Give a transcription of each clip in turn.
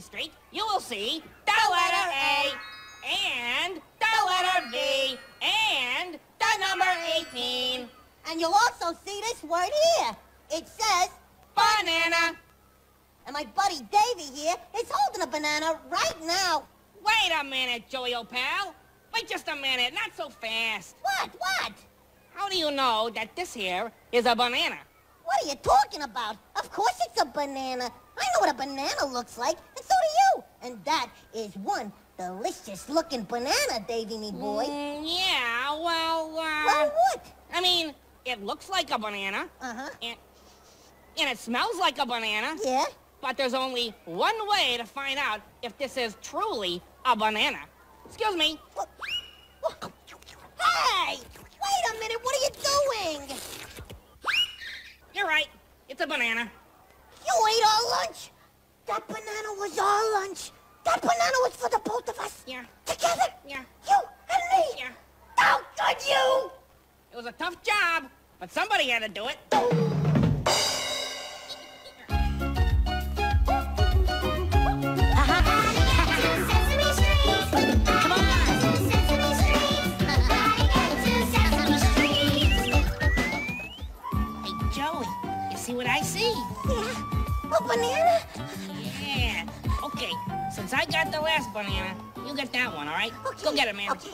Street, you will see the letter A, and the letter B, and the number 18. And you'll also see this word here. It says, Banana. and my buddy Davy here is holding a banana right now. Wait a minute, Joey, old pal. Wait just a minute, not so fast. What? What? How do you know that this here is a banana? What are you talking about? Of course it's a banana. I know what a banana looks like, and so do you. And that is one delicious looking banana, Davy, me boy. Mm, yeah, well, uh... Well, what? I mean, it looks like a banana, Uh-huh. and, and it smells like a banana, Yeah? but there's only one way to find out if this is truly a banana. Excuse me. What? What? Hey! Wait a minute, what are you doing? You're right. It's a banana. You ate our lunch. That banana was our lunch. That banana was for the both of us. Yeah, Together. yeah, You and me. yeah. How could you? It was a tough job, but somebody had to do it. Come on. Sesame Street. Sesame Street. Hey, Joey, you see what I see? Yeah. A banana? Yeah. Okay, since I got the last banana, you get that one, all right? Okay. Go get it, man. Okay.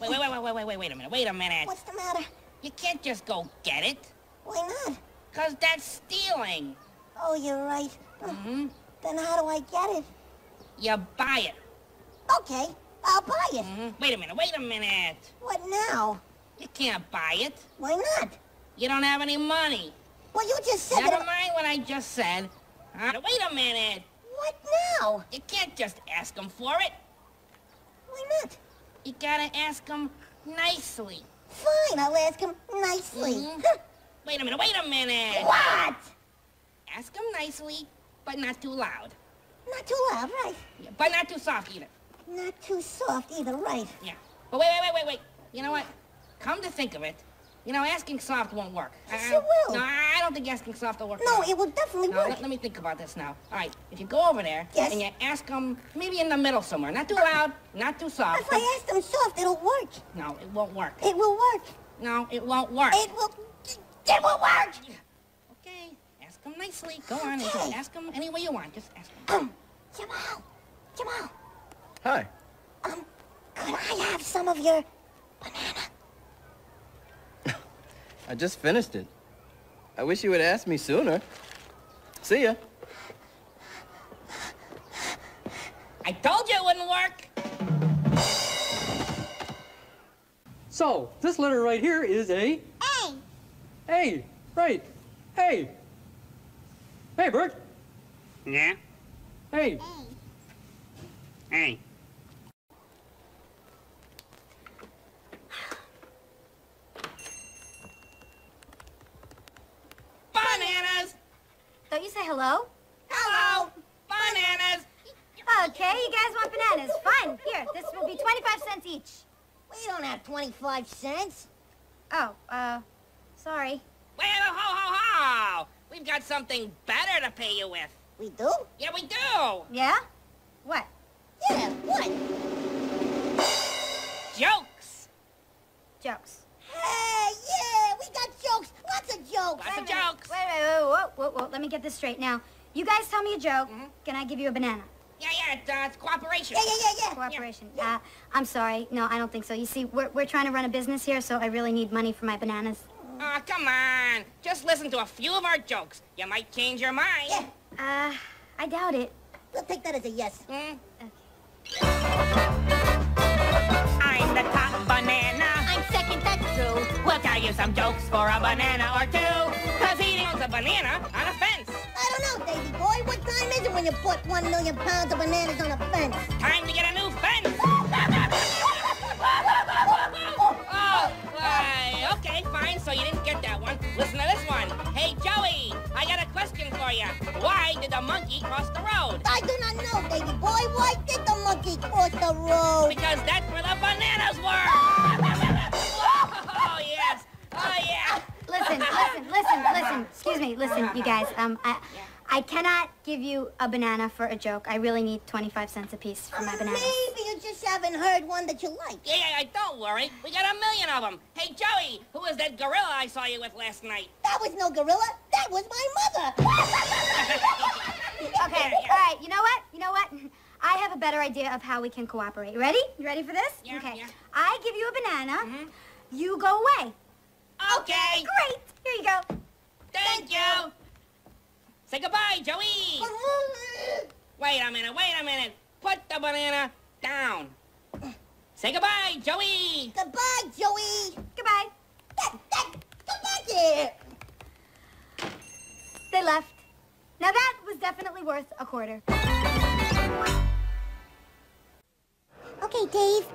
Wait, wait, wait, wait, wait, wait, wait, a minute. Wait a minute. What's the matter? You can't just go get it, Why not? because that's stealing. Oh, you're right. hmm Then how do I get it? You buy it. Okay, I'll buy it. hmm Wait a minute, wait a minute. What now? You can't buy it. Why not? You don't have any money. Well, you just said Never mind what I just said. Uh, wait a minute. What now? You can't just ask him for it. Why not? You gotta ask him nicely. Fine, I'll ask him nicely. Mhm. Wait a minute, wait a minute. what? Ask him nicely, but not too loud. Not too loud, right? Yeah, But not too soft either. Not too soft either, right? Yeah. But wait, wait, wait, wait, wait. You know what? Come to think of it, you know, asking soft won't work. Yes, I- it will. No, I don't think asking soft will work. No, it will definitely No, work. let, let me think about this now. All right, if you go over there Yes. and you ask them maybe in the middle somewhere, not too loud, not too soft. If I ask them soft, it'll work. No, it won't work. It will work. No, it won't work. It will. It will work. Okay, ask them nicely. Go on, and Okay. ask them any way you want. Just ask them. Um, Jamal, Jamal, Hi. um, could I have some of your banana? I just finished it. I wish you would ask me sooner. See ya. I told you it wouldn't work. So, this letter right here is a A. A. Right. Hey. Hey, Bert. Yeah? Hey. Hey. Bananas! Don't you say hello? Hello! Bananas! Okay, you guys want bananas. Fine. Here, this will be 25 cents each. we don't have 25 cents. Oh, uh, sorry. Wait, ho, ho, ho! We've got something better to pay you with. We do? Yeah, we do! Yeah? What? Yeah, what? Jokes! Jokes. Hey, yeah, we got jokes. Lots of jokes. Lots of jokes. Wait, wait, wait, whoa, whoa, whoa. Let me get this straight now. You guys tell me a joke. Mhm. Can I give you a banana? Yeah, yeah, it's, uh, it's cooperation. Yeah, yeah, yeah, yeah. Cooperation. Uh, I'm sorry. No, I don't think so. You see, we're, we're trying to run a business here, so I really need money for my bananas. Aw, come on. Just listen to a few of our jokes. You might change your mind. Yeah, Uh, I doubt it. we'll take that as a yes. Hmm? Okay. I'm the top banana. I'm second, that's true. We'll tell you some jokes for a banana or two. A banana on a fence. I don't know, Davy boy. What time is it when you put one million pounds of bananas on a fence? Time to get a new fence. Oh, okay, fine. So you didn't get that one. Listen to this one. Hey, Joey, I got a question for you. Why did the monkey cross the road? I do not know, Davy boy. Why did the monkey cross the road? Because that's where the bananas were. Listen, you guys. Um, I, I cannot give you a banana for a joke. I really need 25 cents a piece for my bananas. Maybe you just haven't heard one that you like. Yeah, yeah, yeah, don't worry. We got a million of them. Hey, Joey, who was that gorilla I saw you with last night? That was no gorilla. That was my mother. Okay, all right. You know what? You know what? I have a better idea of how we can cooperate. Ready? You ready for this? Yeah, okay. yeah. I give you a banana. You go away. Okay. Great. Here you go. Thank you. Say goodbye, Joey. Wait a minute, wait a minute. Put the banana down. Say goodbye, Joey. Goodbye, Joey. Goodbye. That, that, come back here. They left. Now that was definitely worth a quarter. Okay, Dave.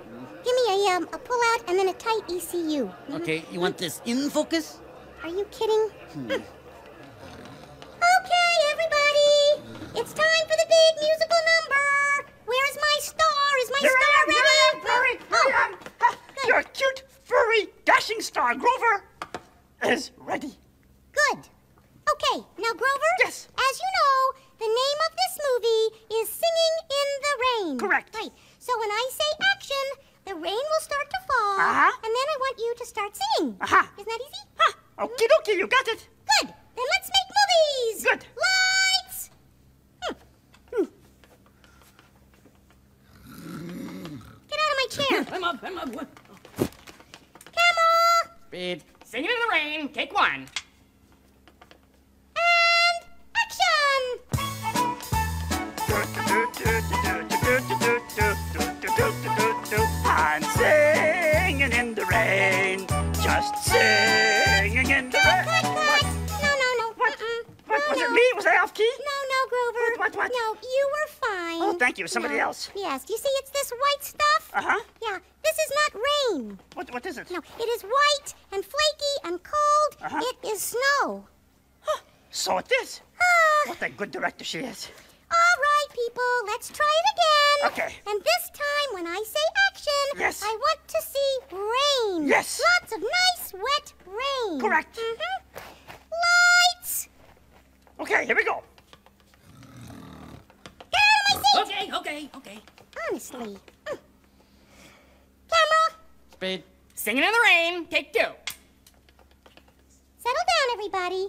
Give me a um a pull out and then a tight ECU. Okay, you want this in focus? Are you kidding? Hmm. okay, everybody. It's time for the big musical number. Where's my star? Is my Here I star am, here I am, Furry, here Oh, I am. Ha, Your cute, furry, dashing star, Grover, just singing in the rain. Cut. No, no, no. What? Mm-mm. What no, was no. it? Me? Was I off key? No, no, Grover. What, what, what? No, you were fine. Oh, thank you. Somebody No. else. Yes. You see, it's this white stuff. Uh huh. Yeah. This is not rain. What? What is it? No, it is white and flaky and cold. Uh-huh. It is snow. Huh. So it is. Ah. What a good director she is. All right, people. Let's try it again. Okay. And this time, when I say action, Yes. I want to see rain. Yes. Lots of nice wet rain. Correct. hmm Lights. Okay, here we go. Get out of my seat. Okay, okay, okay. Honestly. Mm. Camera. Speed. Singing in the rain, take two. Settle down, everybody.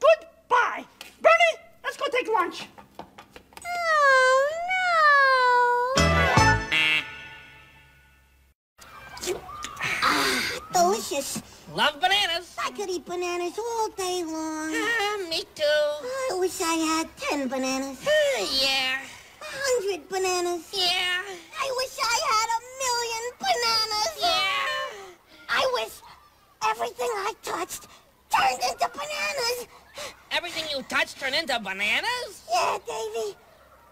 Goodbye. Bernie, let's go take lunch. Oh, no. Ah, delicious. Love bananas. I could eat bananas all day long. Ah, me too. I wish I had ten bananas. Ah, yeah, A hundred bananas. yeah, I wish I had a million bananas. yeah. I wish everything I touched turned into bananas. Everything you touch turn into bananas? Yeah, Davy.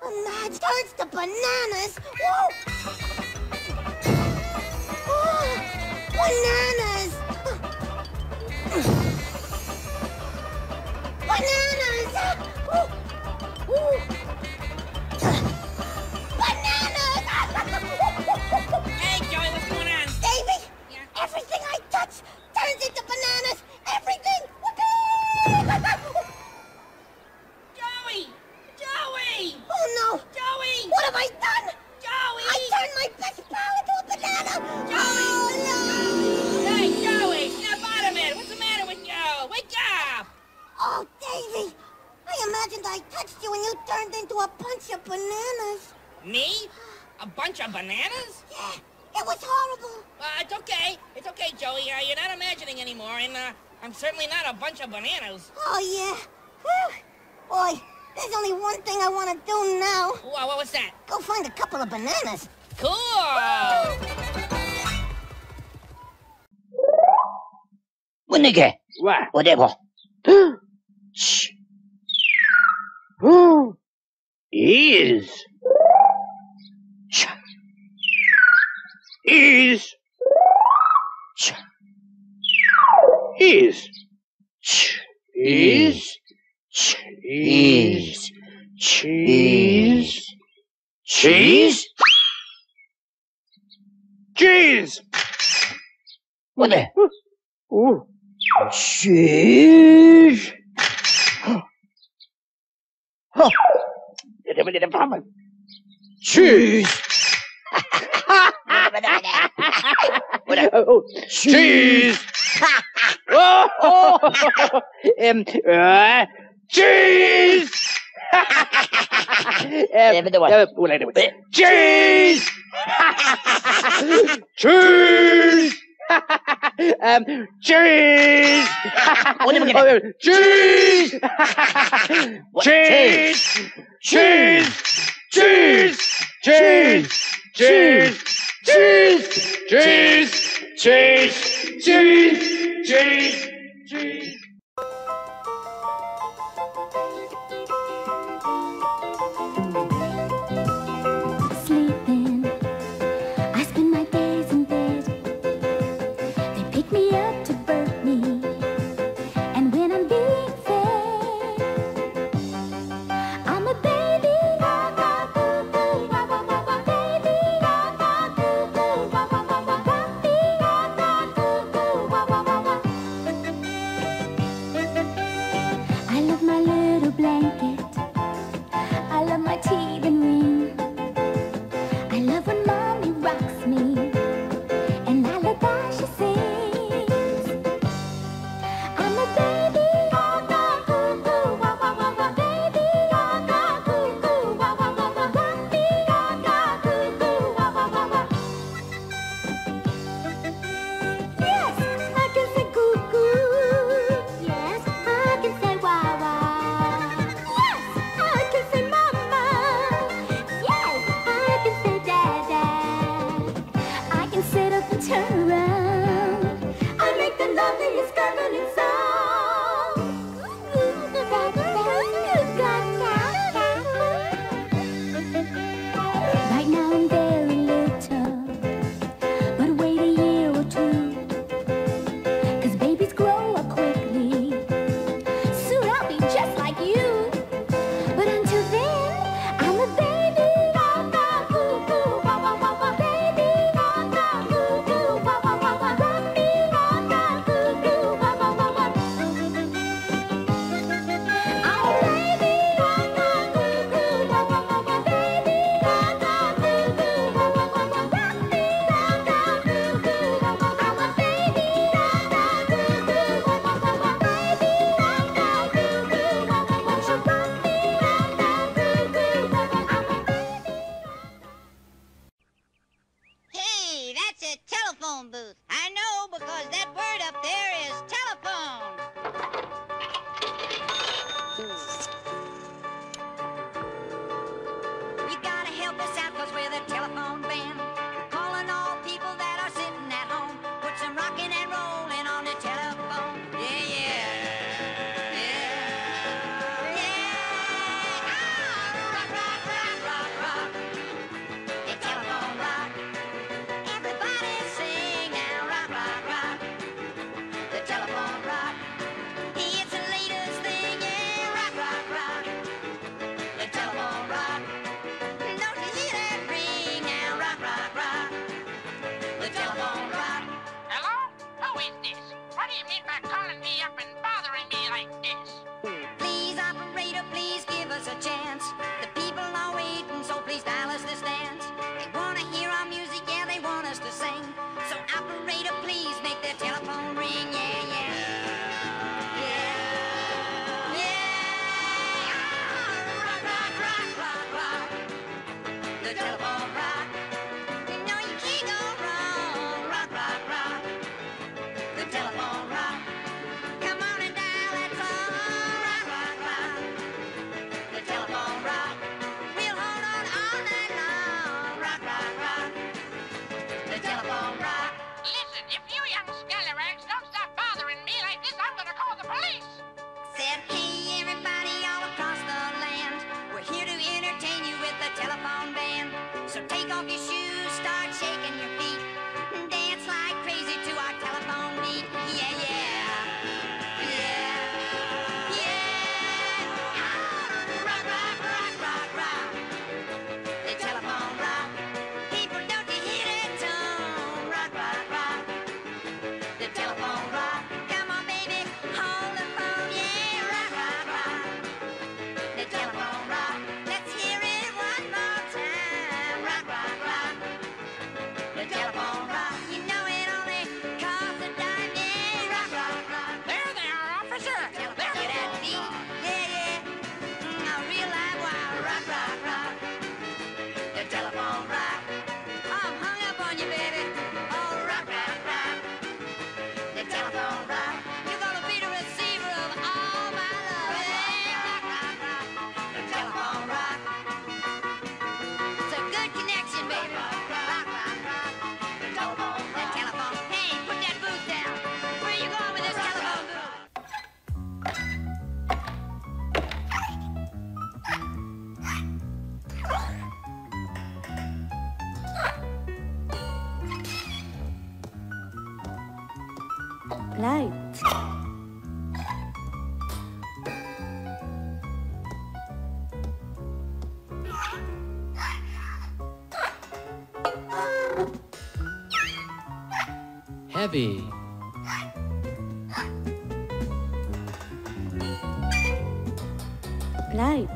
When that turns to bananas. Whoa! Oh, bananas! There's only one thing I want to do now. Wha what was that? Go find a couple of bananas. Cool! Bunike. What? Whatever. Shh. Is. Ch. Is. Ch. Is. Ch. Is. Ch. Is. Cheese. Cheese? Cheese! What the? Ooh. Cheese. Oh. Cheese. cheese. oh, um, uh, cheese. um, uh, cheese. cheese. um, cheese! Oh, cheese! cheese! Cheese! Cheese! Cheese! Cheese! Cheese! Cheese! Cheese! Cheese! Cheese! Cheese! Heavy. Light.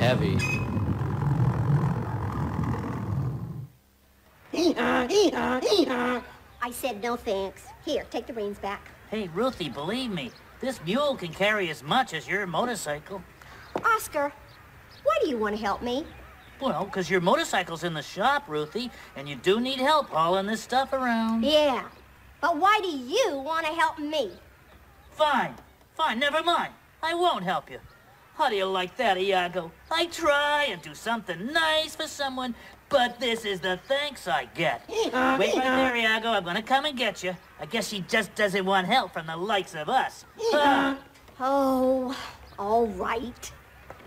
Heavy. I said no thanks. Here, take the reins back. Hey, Ruthie, believe me, this mule can carry as much as your motorcycle. Oscar, why do you want to help me? Well, 'cause your motorcycle's in the shop, Ruthie, and you do need help hauling this stuff around. Yeah, but why do you want to help me? Fine, fine, never mind. I won't help you. How do you like that, Iago? I try and do something nice for someone, but this is the thanks I get. Wait right there, Iago. I'm gonna come and get you. I guess she just doesn't want help from the likes of us. Ah. Oh, all right.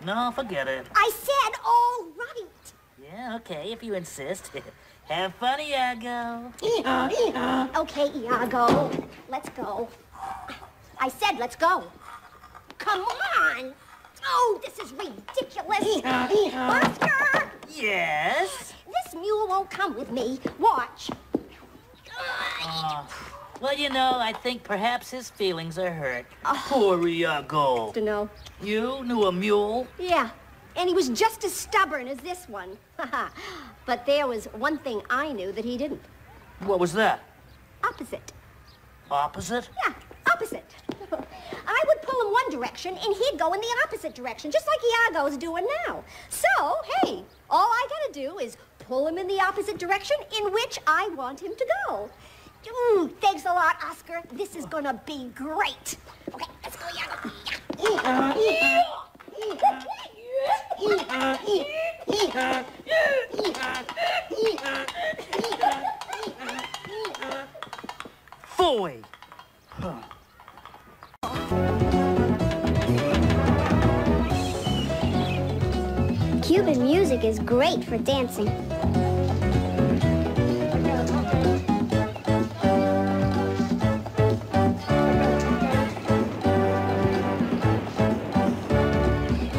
No, forget it. I said all right. Yeah, okay, if you insist. Have fun, Iago. Okay, Iago, let's go. I said let's go. Come on. Oh, this is ridiculous. Oscar, Yes? this mule won't come with me. Watch. Oh, well, you know, I think perhaps his feelings are hurt. Ah. Poor Iago. To know. You knew a mule? Yeah, and he was just as stubborn as this one. but there was one thing I knew that he didn't. What was that? Opposite. Opposite? Yeah, opposite. I would pull him one direction and he'd go in the opposite direction, just like Iago's doing now. So, hey, all I gotta do is pull him in the opposite direction in which I want him to go. Mm, thanks a lot, Oscar. This is gonna be great. Okay, let's go, Iago. Foy! Cuban music is great for dancing.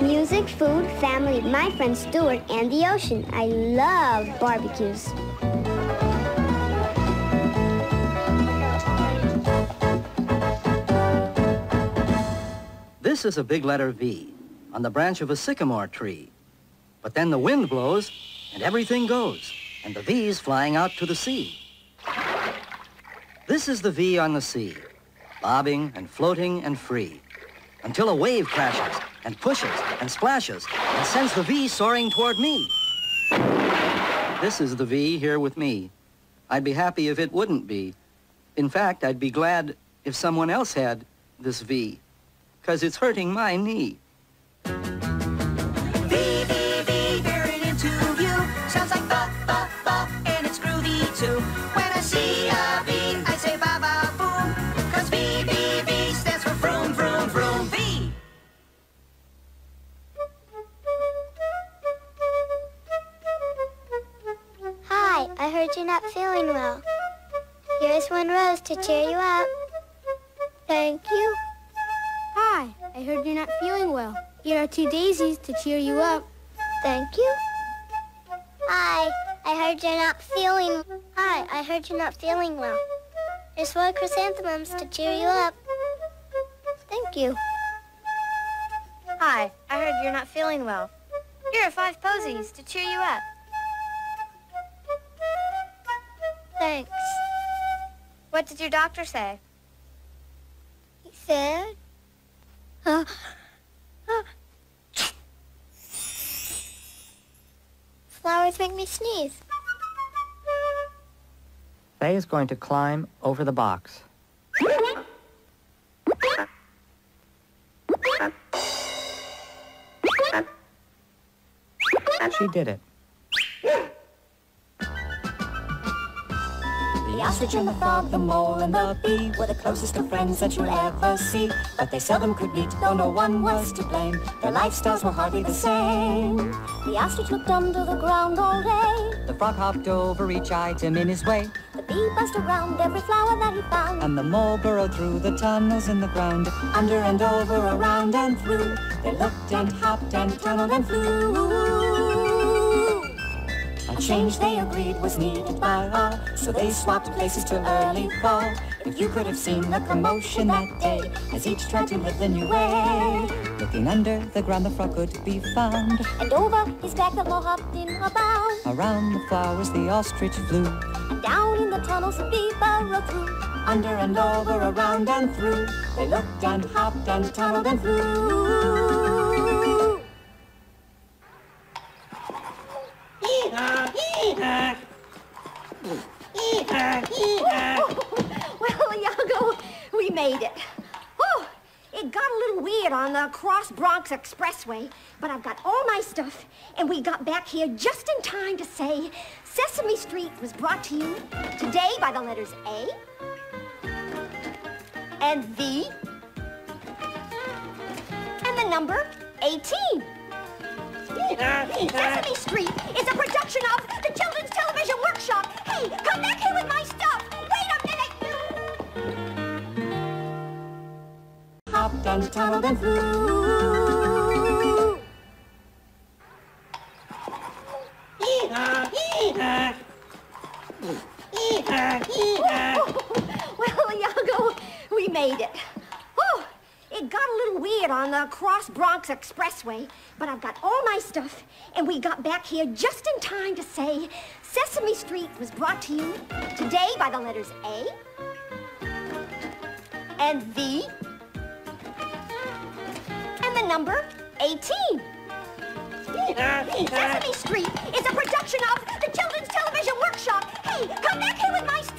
Music, food, family, my friend Stuart, and the ocean. I love barbecues. This is a big letter V on the branch of a sycamore tree. But then the wind blows and everything goes, and the V's flying out to the sea. This is the V on the sea, bobbing and floating and free, until a wave crashes and pushes and splashes and sends the V soaring toward me. This is the V here with me. I'd be happy if it wouldn't be. In fact, I'd be glad if someone else had this V, because it's hurting my knee. veering Here's one rose to cheer you up. Thank you. Hi, I heard you're not feeling well. Here are two daisies to cheer you up. Thank you. Hi, I heard you're not feeling. Hi, I heard you're not feeling well. Here's four chrysanthemums to cheer you up. Thank you. Hi, I heard you're not feeling well. Here are five posies to cheer you up. Thanks. What did your doctor say? He said. Uh, uh, flowers make me sneeze. Faye is going to climb over the box. She did it. The ostrich and the frog, the mole and the bee were the closest of friends that you'll ever see. But they seldom could meet, though no one was to blame. Their lifestyles were hardly the same. The ostrich looked under the ground all day. The frog hopped over each item in his way. The bee buzzed around every flower that he found. And the mole burrowed through the tunnels in the ground. Under and over, around and through. They looked and hopped and tunneled and flew. A change they agreed was needed by all, so they swapped places till early fall. If you could have seen the commotion that day, as each tried to live the new way. Looking under the ground, the frog could be found. And over his back the mole hopped in a bound. Around the flowers, the ostrich flew. And down in the tunnels the burrowed through. Under and over, around and through. They looked and hopped and tunneled and flew. Well, Iago, we made it. Oh, it got a little weird on the Cross Bronx Expressway, but I've got all my stuff, and we got back here just in time to say Sesame Street was brought to you today by the letters A and V and the number 18. Sesame Street is a production of the Children's Television Workshop. Hey, come back here with my stuff. Hopped and tunneled and flew. Well, we made it. Oh, it got a little weird on the Cross Bronx Expressway, but I've got all my stuff, and we got back here just in time to say Sesame Street was brought to you today by the letters A and V number 18. Sesame Street is a production of the Children's Television Workshop. Hey, come back here with my.